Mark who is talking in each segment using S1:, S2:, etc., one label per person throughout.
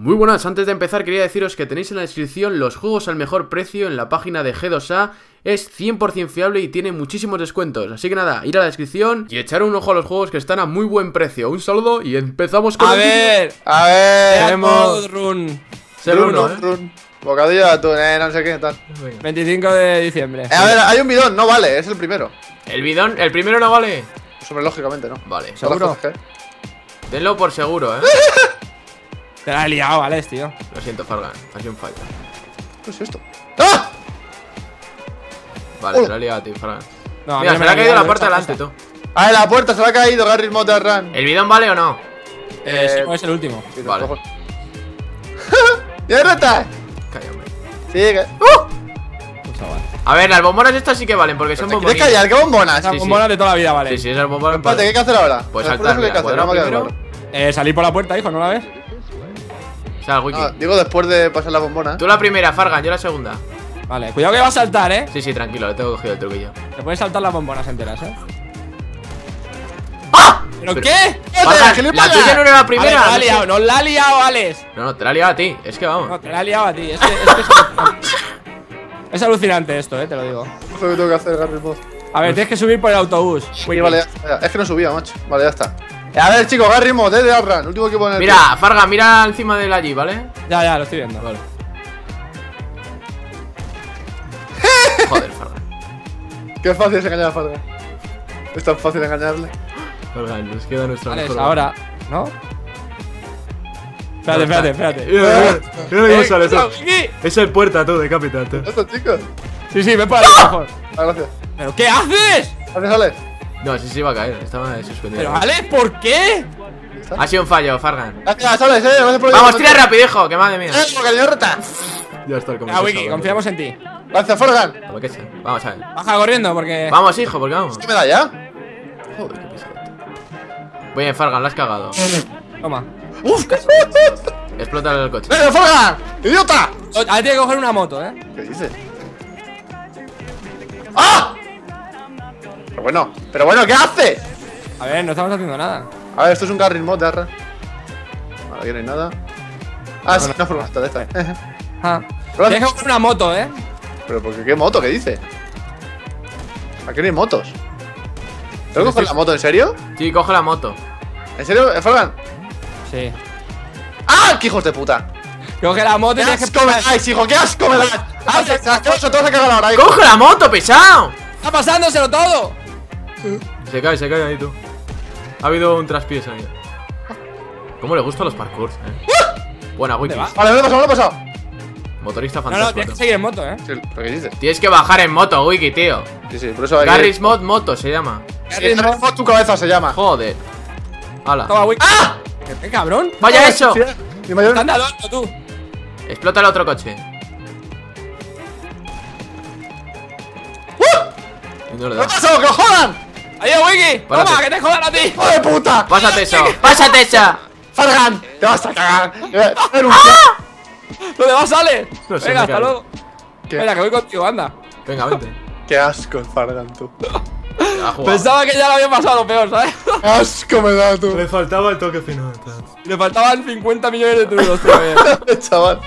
S1: Muy buenas, antes de empezar quería deciros que tenéis en la descripción los juegos al mejor precio en la página de G2A Es 100% fiable y tiene muchísimos descuentos Así que nada, ir a la descripción y echar un ojo a los juegos que están a muy buen precio Un saludo y empezamos con
S2: A
S1: el
S2: ver,
S3: A ver.
S2: tenemos run
S1: vídeo. El uno, ¿eh?
S3: Run. Bocadillo de atún, eh, no sé qué tal.
S2: 25 de diciembre.
S3: Eh, a ver, hay un bidón, no vale, es el primero.
S1: El bidón, el primero no vale
S3: Sobre lógicamente, ¿no?
S1: Vale,
S2: ¿Seguro?
S1: Denlo por seguro, eh
S2: Te la he liado, Alex, tío.
S1: Lo siento, Fargan, ha sido un fallo
S3: ¿Qué es esto? ¡Ah!
S1: Vale,
S3: Oh.
S1: te lo he liado a ti, Fargan
S2: No,
S1: Mira, se
S2: me
S1: ha caído la
S2: esta
S1: delante, tú
S3: Ah, la puerta se le ha caído Garry Motor Run.
S1: ¿El bidón vale o no?
S2: Eh, sí,
S3: Eh,
S2: es el último.
S3: Sí,
S1: Vale.
S3: ¡Ya rata!
S1: Calla, hombre
S3: Sigue.
S2: Un chaval.
S1: A ver, las bombonas estas sí que valen porque son
S3: ¿Te quieres
S1: bombonas
S3: callar? ¿Qué bombonas?
S2: Esas
S1: Sí, sí.
S2: bombonas de toda la vida, vale.
S1: Sí, sí, esas bombonas
S3: Espérate, ¿qué hay que hacer ahora?
S1: Pues
S3: Después
S1: saltar,
S3: ¿qué hay que hacer? No me ha
S1: cuadrado
S3: quedado
S1: primero.
S3: claro.
S2: Eh, salir por la puerta, hijo, ¿no la ves?
S1: Wiki
S3: Ah, digo después de pasar la bombona.
S1: Tú la primera, Fargan, yo la segunda
S2: Vale, cuidado que va a saltar, eh.
S1: Sí, sí, tranquilo, le tengo cogido el truquillo
S2: Te puedes saltar las bombonas enteras, eh.
S1: ¡Ah!
S2: ¿Pero,
S1: Pero-
S2: qué?
S1: Fargan, la tuya no era la primera
S2: la ha
S1: no
S2: liado, no la ha liado, Alex.
S1: No, no, te la he liado a ti Es que vamos
S2: No, te la ha liado a ti. Es que, es, que es, alucinante. es alucinante esto, eh, te lo digo.
S3: ¿Qué es lo que tengo que hacer, Garry?
S2: A ver, tienes que subir por el autobús.
S3: Sí, vale, ya está. Es que no subía, macho. Vale, ya está. A ver, chicos, Garry Motor, de Arran. Último equipo en el.
S1: Mira, Fargan, mira encima del allí, ¿vale?
S2: Ya, ya, lo estoy viendo.
S1: Vale Joder, Fargan
S3: Qué fácil es engañar a Farga. Es tan fácil engañarle.
S1: Fargan, nos queda nuestra mejor
S2: ahora, ¿no? Espérate, espérate, espérate.
S1: Mira,
S2: Eh,
S1: sale
S2: cuidado,
S1: eso
S2: Kiki.
S1: Es el puerta tú de Capital tú.
S3: ¿Esto, chicos?
S2: Sí, sí, ven por ahí, mejor.
S3: Ah, gracias.
S2: ¿Pero qué haces?
S3: Gracias, Alex.
S1: No, sí, sí iba a caer, estaba suspendido
S2: Pero Alex, ¿por qué?
S1: Ha sido un fallo, Fargan
S3: Gracias, Alex, eh. Gracias
S1: Vamos, tira rápido, hijo, que madre mía
S3: ¡Eh!
S1: Ya está el
S2: Ah, Wiki, confiamos en ti.
S3: Gracias, Fargan.
S1: Vamos a ver
S2: Baja corriendo porque.
S1: Vamos, hijo, porque vamos
S3: ¿Qué me da ya?
S1: Joder, qué pesado bien, Fargan, la has cagado
S2: Toma.
S3: ¡Uf!
S1: Explota el coche
S3: ¡Venga, Fargan! ¡Idiota!
S2: Ahora tiene que coger una moto, eh.
S3: ¿Qué dices? ¡Ah! Pero bueno, pero bueno, ¿qué hace?
S2: A ver, no estamos haciendo nada.
S3: A ver, esto es un Garry Mod de Arran. Vale, aquí no hay nada. Ah, sí, una furgoneta de esta.
S2: Ah. Que coger una moto, eh.
S3: Pero porque qué moto, ¿qué dice? Aquí no hay motos. ¿Tengo que coger la moto, en serio?
S1: Sí, coge la moto
S3: ¿En serio, eh, Fargan?
S2: Sí.
S3: ¡Ah! ¡Qué hijos de puta!
S2: Coge la moto
S3: ¡Qué
S2: y tienes
S3: asco
S2: que.
S3: me dais, hijo! ¡Qué asco me dais! ¡Ah, se asqueroso! ¡Te vas a cagar ahora, hijo!
S1: ¡Coge la moto, pesado!
S2: ¡Está pasándoselo todo!
S1: Se cae, se cae ahí tú Ha habido un traspiés ahí ¿Cómo le gustan los parkours, eh? Buena, Wiki
S2: ¿Dónde
S3: Vale, me lo he pasado, me lo he pasado.
S1: Motorista
S2: No, no,
S1: fantasma
S2: tienes que seguir en moto, eh.
S3: Sí, ¿pero qué dices?
S1: Tienes que bajar en moto, Wiki, tío
S3: Sí, sí, por eso hay
S1: Garry's Mod Moto se llama
S3: Sí, Garry's Mod tu cabeza se llama.
S1: Joder Hala
S2: Toma, Wiki. ¡Ah! ¿Qué cabrón?
S1: ¡Vaya eso!
S3: Sí, Mi mayor...
S2: Anda, loco, tú.
S1: Explota el otro coche Y no le
S3: ¿Qué
S1: da.
S3: ¡Que lo jodan!
S2: ¡Adiós, Wiki!
S1: Párate.
S2: ¡Toma, que te jodan a ti!
S3: ¡Hijo de puta!
S1: ¡Pásate eso! ¡Pásate esa!
S3: ¡Fargan! ¡Te vas a cagar! Eh,
S2: ¿Dónde vas, Ale?
S1: No sé,
S2: Venga, hasta
S1: cae.
S2: luego.
S3: ¿Qué?
S2: Venga, que voy contigo, anda.
S1: Venga, vente
S3: ¡Qué asco el Fargan, tú!
S2: Pensaba que ya lo había pasado lo peor, ¿sabes?
S3: ¡Qué asco me da, tú!
S1: Le faltaba el toque final
S2: Le faltaban 50 millones de euros todavía.
S3: Chaval.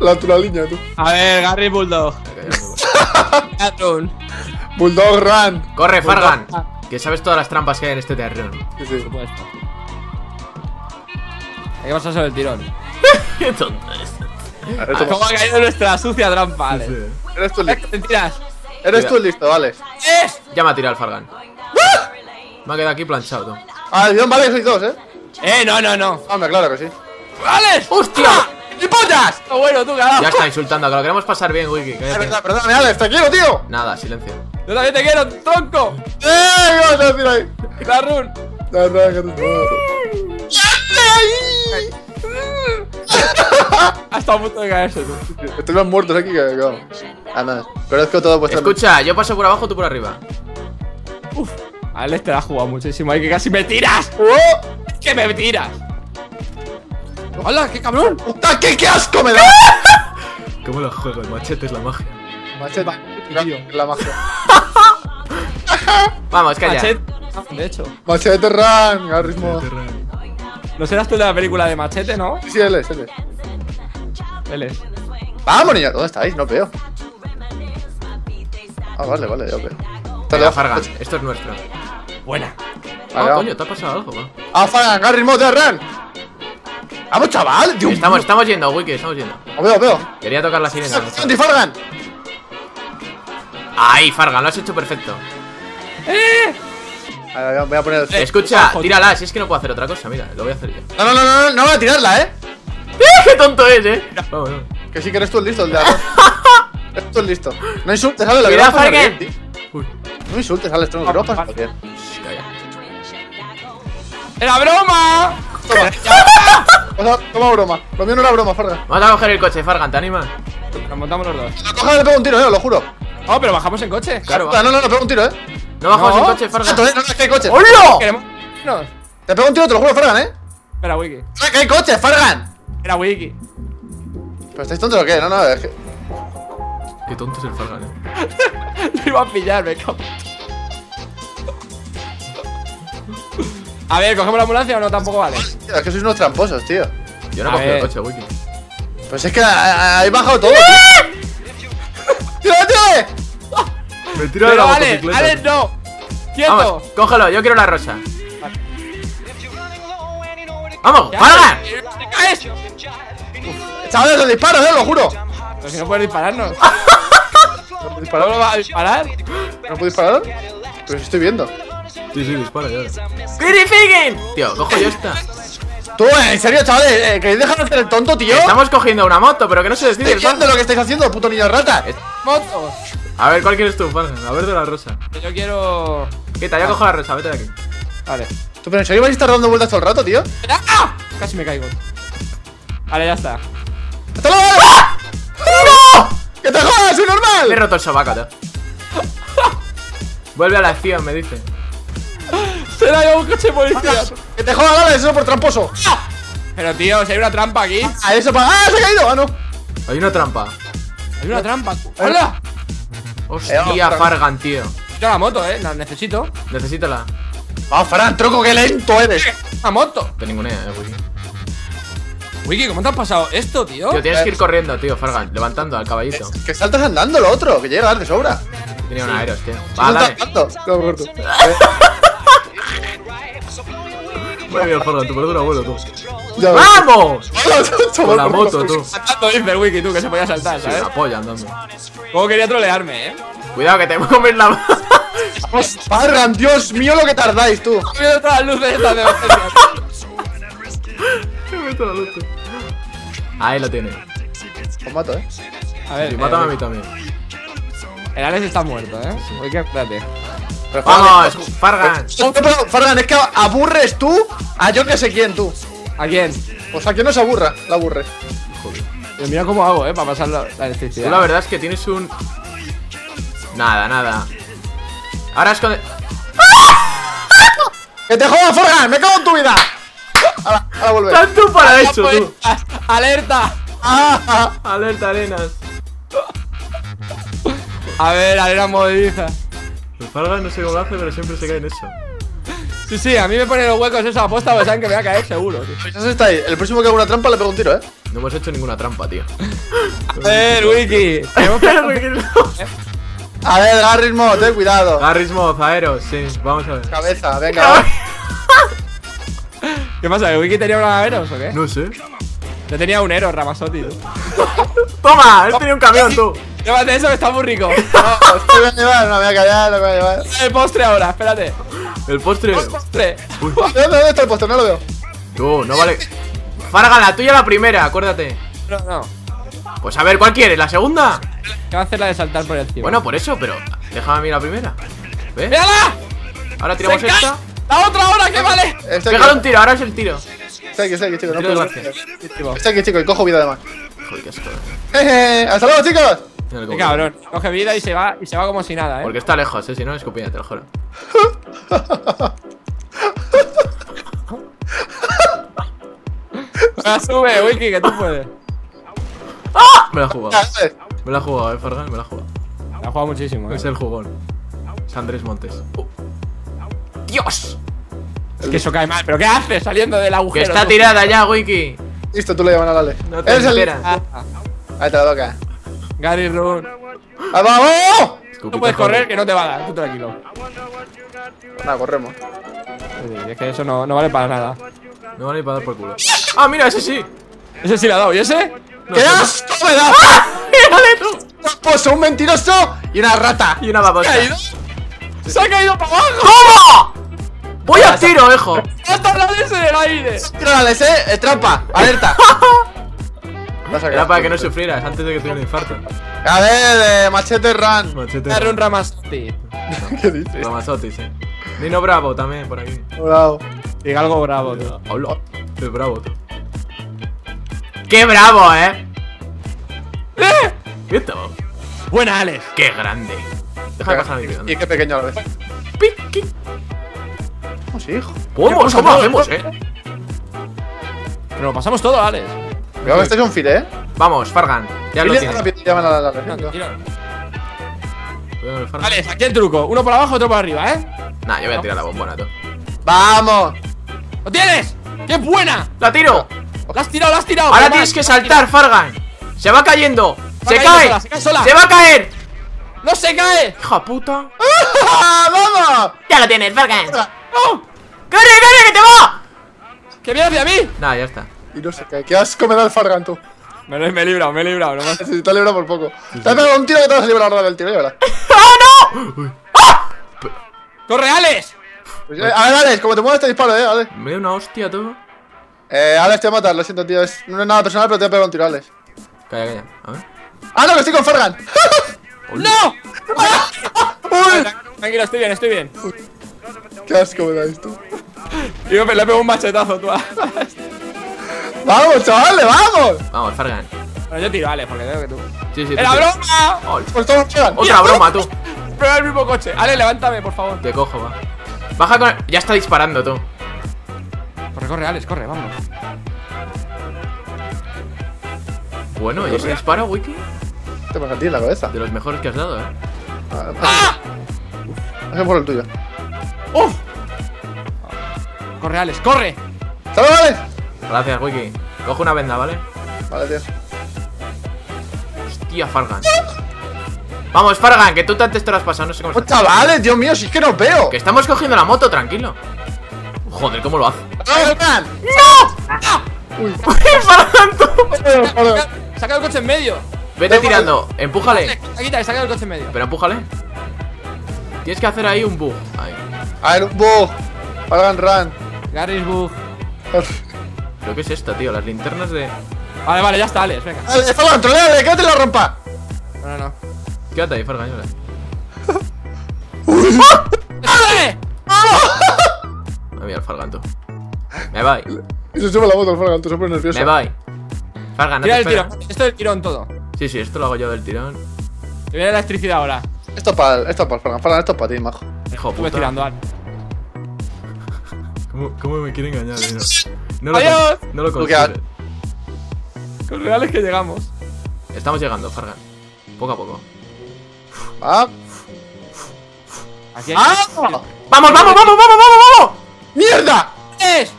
S3: La naturaliña, tú.
S2: A ver, Gary Bulldog. Catron.
S3: Bulldog Run.
S1: Corre, Fargan Que sabes todas las trampas que hay en este terreno
S3: Sí, sí.
S2: Supuesto. Ahí vas a ser el tirón.
S1: Qué tonto es
S3: Eres tú,
S2: ¿Cómo ha caído nuestra sucia trampa, Ale?
S3: eres tú listo.
S2: ¿Qué te tiras?
S3: Eres tú listo, vale.
S2: ¡Es!
S1: Ya me ha tirado el Fargan Me ha quedado aquí planchado tú.
S3: Ah, el guion vale que sois dos, ¿eh?
S2: ¡Eh, no, no, no!
S3: Hombre, claro que sí.
S2: ¡Alex!
S1: ¡Hostia!
S2: ¡Y pollas! ¡Qué bueno, tú, carajo!
S1: Ya está insultando, que lo queremos pasar bien, Wiki
S3: Es
S1: cállate.
S3: verdad, perdóname, Alex, te quiero, tío.
S1: Nada, silencio
S2: ¡Yo también te quiero, tronco!
S3: ¡Eh! ¿Qué vas a decir ahí?
S2: ¡Carrun!
S3: Arráncate todo.
S2: Ha estado a punto de caerse, tú.
S3: Estoy más muertos aquí que vamos. Ah, nada. Pero es que todo vuestra.
S1: Escucha, yo paso por abajo, tú por arriba
S2: Alex te la ha jugado muchísimo. ¡Ay, que casi me tiras!
S3: ¡Oh!
S2: ¡Que me tiras! ¡Hola, qué cabrón!
S3: ¡Puta, qué, qué asco me da!
S1: ¿Cómo lo juego? El machete es la magia
S3: Machete.
S2: Tío.
S3: La magia.
S1: Vamos, calla
S2: Machete. De hecho.
S3: Machete Run, Garry's Mod.
S2: No serás tú de la película de Machete, ¿no?
S3: Sí, sí, él es, él es.
S2: Él es.
S3: Vamos, niños. ¿Dónde estáis? No veo. Ah, vale, vale, ya veo. Está
S1: Venga. Fargan, esto es nuestro.
S2: Buena.
S1: Ah, coño, te ha pasado algo, va.
S3: Ah, Fargan, Garry Motor, Run. Vamos, chaval. Dios
S1: Estamos, estamos yendo, Wiki, estamos yendo.
S3: Lo veo, veo.
S1: Quería tocar la sirena.
S3: Anti Fargan.
S1: Ahí, Fargan, lo has hecho perfecto.
S3: A ver, voy a poner el...
S1: Escucha,
S2: ojo,
S1: tírala, si es que no puedo hacer otra cosa, mira, lo voy a hacer yo.
S3: No, no, no, no, no, no voy a tirarla, eh.
S1: ¡Qué tonto es, eh! Vamos, vamos.
S3: Que sí que eres tú el listo, el de arroz. eres tú el listo. No insultes, Alex, lo que
S1: Cuidado,
S3: vas a pasar
S1: Fargan. Uy,
S3: No insultes, Alex, lo que vas a pasar bien.
S1: shh, calla.
S2: ¡Era broma!
S3: Toma, toma broma. Lo mío no era broma, Fargan.
S1: Vamos a coger el coche, Fargan, ¿te animas?
S2: Nos montamos los dos.
S3: La coja le pego un tiro, eh, lo juro.
S2: Oh, pero bajamos en coche.
S1: Claro,
S3: No, no, no, le pego un tiro, eh.
S1: No bajamos
S2: No.
S1: el coche, Fargan.
S3: Exacto, eh, no, no, es que hay coches.
S1: ¡Hola!
S2: Queremos. No.
S3: Te pego un tiro, te lo juro, Fargan, eh.
S2: Espera, Wiki.
S3: No, que hay coches, Fargan.
S2: Era Wiki.
S3: ¿Pero estáis tontos o qué? No, no, es que.
S1: Qué tonto es el Fargan, eh.
S2: Lo iba a pillar, me cago. A ver, ¿cogemos la ambulancia o no? Tampoco vale.
S3: Tío, es que sois unos tramposos, tío.
S1: Yo no he cogido el coche, Wiki.
S3: Pues es que ha- ha- he bajado todo, tío.
S1: Me tiro
S2: Pero vale, vale, no. ¡Quieto!
S1: Vamos, cógelo, yo quiero la rosa. ¡Vamos,
S2: caes!
S3: Chavales, los disparos, eh, lo juro.
S2: Pero si no puedes dispararnos.
S3: ¿No puedo
S2: ¿No
S3: disparar?
S2: va a disparar?
S3: ¿No puedo disparar? Pero si estoy viendo.
S1: Sí, sí, dispara ya. ¡Kitty Figgin! Tío, cojo yo esta.
S3: Tú, eh, en serio, chavales, eh, que dejan de hacer el tonto, tío.
S1: Estamos cogiendo una moto, pero que no se decide
S3: de
S1: Fargan.
S3: lo que estáis haciendo, puto niño rata.
S2: ¡Motos!
S1: A ver, ¿cuál quieres tú, Fargan? A ver de la rosa.
S2: Que Yo quiero.
S1: Quita, ya cojo la rosa, vete de aquí.
S2: Vale.
S3: ¿Tú, pero en serio vais a estar dando vueltas todo el rato, tío?
S2: ¡Ah! Casi me caigo. Vale, ya está.
S3: ¡Hasta luego! ¡No! ¡Que te jodas, soy
S1: Me he
S3: normal!
S1: roto el sobaco, tío. Vuelve a la acción, me dice.
S2: ¡Será yo un coche de policía!
S3: ¡Que te jodas, dale, eso por tramposo!
S2: Pero tío, si hay una trampa aquí.
S3: ¡A eso para. ¡Ah, se ha caído! ¡Ah, no!
S1: Hay una trampa.
S2: Hay una trampa. ¡Hola!
S1: Hostia,
S3: Eh,
S1: Fargan, tío.
S2: Yo la moto, eh. La necesito.
S1: Necesítala.
S3: Vamos, Fran, troco, qué lento eres.
S2: ¡La moto!
S1: Te ningunea, eh, Wiki.
S2: Wiki, ¿cómo te has pasado esto, tío?
S1: Tío, tienes que ir corriendo, tío, Fargan. Levantando al caballito.
S3: Que saltas andando lo otro, que llegas de sobra.
S1: Tenía un aeros, tío. Va, dale. Muy bien, Fargan, tu perdura abuelo, tú.
S3: Ya ves.
S1: ¡Vamos!
S3: Con
S1: la moto, tú.
S2: Saltando dice el Wiki, tú, que se podía saltar,
S1: Sí,
S2: ¿sabes?
S1: la polla andando.
S2: ¿Cómo quería trolearme, eh?
S1: Cuidado que te comes la.
S3: Vamos, Fargan, Dios mío, lo que tardáis, tú.
S2: Viendo todas las luces estas de
S1: meto la luz. Ahí lo tiene.
S3: Os mato, eh.
S2: A ver,
S1: Y
S2: eh,
S1: mátame a mí también.
S2: el Alex está muerto, eh. Wiki, espérate.
S3: Pero,
S1: ¡Vamos!
S3: Fargan,
S1: Fargan.
S3: Pero, Fargan, es que aburres tú a yo que sé quién, tú.
S2: ¿A quién?
S3: O sea, que no se aburra, la aburre.
S2: Mira cómo hago, eh, para pasar la, la
S1: Tú la verdad es que tienes un. Nada, nada. Ahora esconde.
S3: ¡Que te jodas, Fargan! ¡Me cago en tu vida! Ahora, ahora vuelve.
S1: ¡Tanto para eso,
S2: Pues,
S1: tú!
S2: a- ¡Alerta!
S3: Ah.
S1: Alerta, arenas.
S2: A ver, arena movediza.
S1: El Fargan no sé cómo lo hace, pero siempre se cae en eso.
S2: Sí, sí, a mí me ponen los huecos eso aposta porque saben que me voy a caer seguro. tío.
S3: Pues eso está ahí. El próximo que haga una trampa le pego un tiro, eh.
S1: No hemos hecho ninguna trampa, tío.
S2: A ver, Wiki. tenemos que-
S3: A ver, Garrismo, ten cuidado.
S1: Garrismoz, Aeros, sí, vamos a ver.
S3: Cabeza, venga.
S2: ¿Qué pasa? ¿Que Wiki tenía un Averos o qué?
S1: No sé.
S2: Yo tenía un Eros, Ramasotti. tú.
S1: ¡Toma! Él tenía un camión, tú.
S2: Llévate eso que está muy rico.
S3: No, estoy voy a llevar, no me voy a callar, no me voy a llevar.
S2: El postre ahora, espérate.
S1: El postre.
S2: Postre.
S3: ¿Dónde, dónde está el postre? No lo veo.
S1: Tú, no vale. Fargan, la tuya la primera, acuérdate.
S2: No, no.
S1: Pues a ver, ¿cuál quieres? ¿La segunda?
S2: ¿Qué va a hacer la de saltar por encima?
S1: Bueno, por eso, pero déjame a mí la primera. ¿Ves?
S2: ¡Mírala!
S1: Ahora tiramos esta.
S2: ¡La otra ahora, que vale!
S1: Pégale un tiro, ahora es el tiro.
S3: Está aquí, está aquí, chico. No puedo. Está aquí, chico, y cojo vida además.
S1: Joder, qué asco.
S3: Jeje, ¡Hasta luego, chicos!
S2: Qué cabrón. Coge vida y se va, y se va como si nada, eh.
S1: Porque está lejos, eh, si no, escupía, te lo juro.
S2: Venga, sube, Wiki, que tú puedes.
S1: Me la he jugado. Me la he jugado, eh, Fargan, me la he jugado.
S2: La ha jugado muchísimo, eh.
S1: Es el jugón. Es Andrés Montes. Uh. ¡Dios!
S2: Es que eso cae mal. ¿Pero qué haces saliendo del
S1: Que
S2: agujero?
S1: está
S2: tú?
S1: tirada ya, Wiki.
S3: Listo, tú le llamas a Ale.
S1: No te
S3: Eres el-
S1: enteras.
S2: Ah,
S3: Ahí te la toca.
S2: Gary Run.
S3: ¡Ahí vamos!
S2: No puedes correr, que no te va a dar. Tú tranquilo.
S3: Nada, corremos.
S2: Es que eso no, no vale para nada.
S1: No vale para dar por culo. Ah, mira, ese sí.
S2: Ese sí le ha dado. ¿Y ese?
S3: ¡Qué asco me da!
S1: Mírale tú.
S3: ¡Pues un mentiroso y una rata!
S1: Y una
S2: ¿Se ha
S1: babosa.
S2: caído? ¡Se ha caído para abajo!
S1: ¿Cómo? Voy a tiro, hijo.
S2: ¡Hasta la ese del aire!
S3: ¡Tírales, eh! eh, ¡Trampa! ¡Alerta!
S1: Era para que no sufrieras antes de que tuviera un infarto.
S3: A ver, eh, machete run.
S1: Machete.
S2: Gary un Ramasti.
S3: ¿Qué dices?
S1: Ramazotti, sí. Nino Bravo también por aquí.
S3: Bravo.
S2: Diga algo bravo, tío.
S1: Hola. Qué bravo, tú. ¡Qué bravo, eh!
S2: ¡Eh!
S1: ¿Quieto?
S2: Buena, Alex.
S1: ¡Qué grande! Deja de pasar mi tío.
S3: Y qué pequeño a la
S1: Piqui.
S3: ¿Cómo sí, hijo?
S1: ¿Cómo? ¿Cómo lo hacemos, eh?
S2: Pero lo pasamos todo, Alex.
S3: Cuidado que este es un file, eh.
S1: Vamos, Fargan. Ya lo tienes.
S2: Alex, aquí el truco. Uno por abajo, otro por arriba, ¿eh?
S1: Nah, yo voy a tirar la bombona, tú.
S3: ¡Vamos!
S2: ¡Lo tienes! ¡Qué buena!
S1: ¡La tiro!
S2: ¡La has tirado, la has tirado!
S1: Ahora tienes que saltar, Fargan. Se va cayendo. ¡Se cae!
S2: se cae sola.
S1: ¡Se va a caer!
S2: ¡No se cae!
S1: ¡Hija puta!
S3: ¡Ah, ¡Vamos!
S1: ¡Ya lo tienes, Fargan!
S2: ¡No!
S1: ¡Corre, corre, que te va!
S2: ¡Que viene hacia mí!
S1: Nah, ya está.
S3: Y no se cae. ¡Qué asco me da el Fargan, tú!
S2: Me, he librado, me he librado. No más.
S3: Necesito librar por poco. Te has pegado un tiro que te vas a librar ahora del tiro, ya verás.
S1: ¡Ah, no!
S2: ¡Corre, Alex!
S3: Pues, eh, a ver, Alex, como te mueves te disparo, eh, Alex.
S1: Me da una hostia, tú.
S3: Eh, Alex, te voy a matar, lo siento, tío. Es, no es nada personal, pero te voy a pegar un tiro, Alex.
S1: Calla, calla. A ver.
S3: ¡Ah, no, que estoy con Fargan!
S2: ¡No!
S3: ¡Uy!
S2: Tranquilo, estoy bien, estoy bien.
S3: ¡Qué asco me da esto!
S2: Y yo me le pego un machetazo, tú.
S3: ¡Vamos, chavales, vamos!
S1: Vamos, Fargan.
S2: Bueno, yo tiro, Alex, porque creo que tú.
S1: Sí, sí.
S2: ¡Era broma!
S1: Ol.
S3: Pues todos.
S1: Otra broma, tú.
S2: Pero el mismo coche. Alex, levántame, por favor.
S1: Te cojo, va. Baja con. Ya está disparando, tú.
S2: Corre, corre, Alex, corre, vámonos.
S1: Bueno, ¿y ese disparo, Wiki?
S3: Te pasa a ti en la cabeza.
S1: De los mejores que has dado, eh.
S3: ¡Ah! Hacemos por el tuyo.
S2: ¡Uf! Corre, Alex, corre.
S3: ¿Sabes, Alex?
S1: Gracias, Wiki. Coge una venda, ¿vale?
S3: Vale, tío.
S1: Hostia, Fargan. Vamos, Fargan, que tú antes te lo has pasado, no sé cómo
S3: ¡Oh, chavales! ¡Dios mío, si es que no veo!
S1: Que estamos cogiendo la moto, tranquilo. Joder, ¿cómo lo hace?
S3: ¡Fargan! Uy.
S1: Fargan, tú.
S2: Saca el coche en medio.
S1: Vete tirando, empújale.
S2: Alex, quita, saca el coche en medio.
S1: Pero empújale. Tienes que hacer ahí un bug. Ahí.
S3: A ver, un bug. Fargan run.
S2: Garry's Bug.
S1: ¿Pero qué es esto, tío? Las linternas de.
S2: Vale, vale, ya está, Alex, venga.
S3: Alex, Fargan, troleale, que no te la rompa.
S2: No, no, no.
S1: Quédate ahí, Fargan. llora.
S2: ¡Dale!
S1: Ah, mira el Fargan, tú. Me voy.
S3: Y se sube la moto, el Fargan, tú súper nervioso.
S1: Me voy. Fargan, no
S2: Tira
S1: te
S2: el tirón. Esto es el tirón todo.
S1: Sí, sí, esto lo hago yo del tirón.
S2: Te viene la electricidad ahora.
S3: Esto es para esto es para Fargan. Fargan, esto es para ti, majo.
S1: Hijo puta.
S2: tirando, Alex.
S1: ¿Cómo, cómo me quiere engañar? No lo,
S2: Adiós.
S1: con- no lo consigues.
S2: Corre, Alex, que llegamos.
S1: Estamos llegando, Fargan. Poco a poco.
S3: ¡Ah!
S2: Aquí hay...
S3: ¡Ah!
S1: ¡Vamos, vamos, vamos, vamos, vamos, vamos!
S3: ¡Mierda!
S2: ¡Es!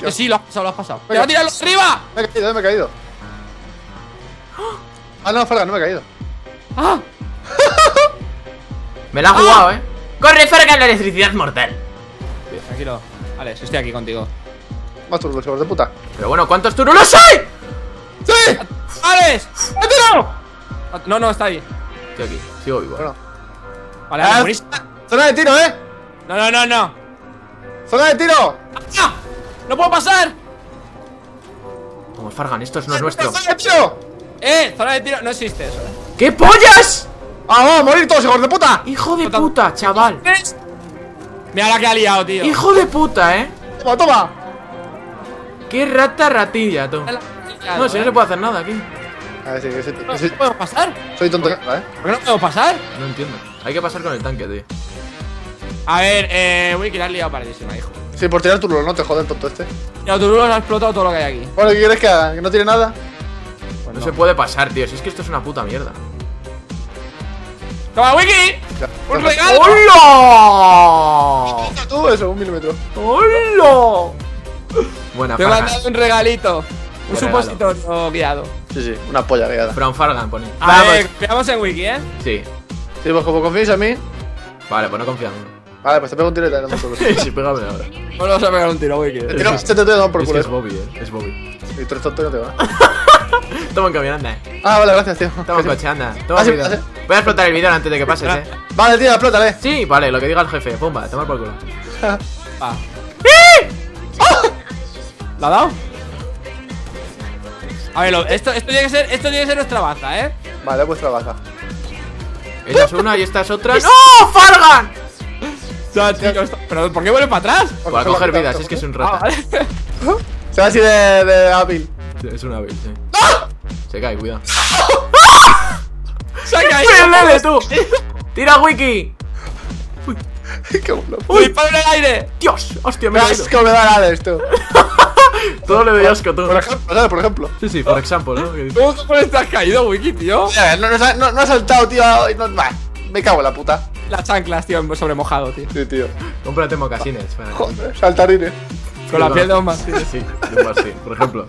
S2: Que sí, lo has pasado, lo has pasado. ¡Te va a tirarlo arriba!
S3: Me he caído, me he caído. Ah, no, Fargan, no me he caído.
S2: ¡Ah!
S1: Me la ha jugado, eh. ¡Corre, Fargan, la electricidad mortal!
S2: Tranquilo. Alex, estoy aquí contigo.
S3: Más turbulos, hijos de puta.
S1: Pero bueno, ¿cuántos turulos hay?
S3: ¡Sí!
S2: ¡Alex!
S3: ¡Me he tirado!
S2: Ah, No, no, está ahí.
S1: Estoy aquí, sigo vivo.
S3: Bueno.
S2: Vale,
S3: Ah.
S2: Alex, buenísimo.
S3: ¡Zona de tiro, eh!
S2: No, no, no, no.
S3: ¡Zona de tiro!
S2: ¡Ah! ¡No puedo pasar!
S1: Vamos, Fargan, esto no es nuestro.
S3: ¡Zona de tiro!
S2: ¡Eh! Zona de tiro. No existe eso.
S1: ¿Qué pollas?
S3: ¡Ah, vamos a morir todos, hijos de puta!
S1: Hijo de puta, chaval.
S2: Mira la que ha liado, tío.
S1: Hijo de puta, eh.
S3: ¡Toma, toma!
S1: Qué rata ratilla, tú. No, si no se puede hacer nada aquí.
S3: A ver, sí, que soy, que
S2: ¿No puedo pasar?
S3: soy tonto, ¿eh?
S2: ¿Por qué no puedo pasar?
S1: No entiendo. Hay que pasar con el tanque, tío.
S2: A ver, eh. Wiki, la has liado paradísima, hijo.
S3: Sí, por tirar turbulos, no te joden, tonto este.
S2: Y Autorulos ha explotado todo lo que hay aquí.
S3: Bueno, ¿qué quieres que haga? ¿Que no tire nada?
S2: Pues
S1: No se puede pasar, tío. Si es que esto es una puta mierda.
S2: ¡Toma, Wiki!
S3: Ya.
S2: ¡Un regalo!
S1: ¡Hola!
S3: Tú, eso, un milímetro.
S1: ¡Hola! Buena,
S2: Te he
S1: Fargan.
S2: mandado un regalito. Un supositorio guiado.
S3: Sí, sí, una polla guiada.
S1: From Fargan, pone.
S2: A
S1: Vale,
S2: ver, confiamos en Wiki, ¿eh?
S1: Sí.
S3: Sí, pues como confíes en mí.
S1: Vale, pues no confiamos.
S3: Vale, pues te pego un tiro y te no te preocupes.
S1: sí, pégame ahora.
S2: No vamos a pegar un tiro, Wiki.
S3: Te tiro, se te doy por culo.
S1: es Bobby, eh. Es Bobby.
S3: Y tú eres tonto y no te va.
S1: Toma un camión, anda.
S3: Ah, vale, gracias, tío.
S1: Toma un coche, anda. Toma
S3: Ah,
S1: video.
S3: ah.
S1: Voy a explotar el video antes de que pases, eh.
S3: Vale, tío, explótale.
S1: Sí, vale, lo que diga el jefe. Pumba, tomar por culo.
S2: Va. ¿La ha dado? A ver, lo- esto, esto, tiene que ser, esto tiene que ser nuestra baza, ¿eh?
S3: Vale, vuestra baja.
S1: Esta es una y esta es otra. ¡No! ¡Fargan!
S2: O sea, tío, esto- pero ¿por qué vuelve para atrás?
S1: Para coger vidas, es que es un
S2: Ah,
S1: rata.
S2: vale.
S3: Se va así de, de hábil.
S1: Es una build, sí. Se cae, cuidado.
S2: ¡Se ha caído!
S1: ¡Lele, tú! ¡Tira, Wiki!
S3: Qué bueno.
S2: ¡Uy, para en el aire!
S1: ¡Dios! ¡Hostia, me
S3: Me asco me da Alex, tú.
S1: Todo le doy asco, tú.
S3: Por ejemplo, ¿sabes? Por ejemplo.
S1: Sí, sí, por ejemplo, ¿no?
S2: ¿Cómo te has caído, Wiki, tío?
S3: Mira, no, no, no, no ha saltado, tío. No, bah, me cago en la puta.
S2: Las chanclas, tío, sobre mojado, tío.
S3: Sí, tío.
S1: Cómprate mocasines.
S3: Joder, saltarines.
S2: Con la piel de un
S1: Sí, sí, de un Martín, por ejemplo.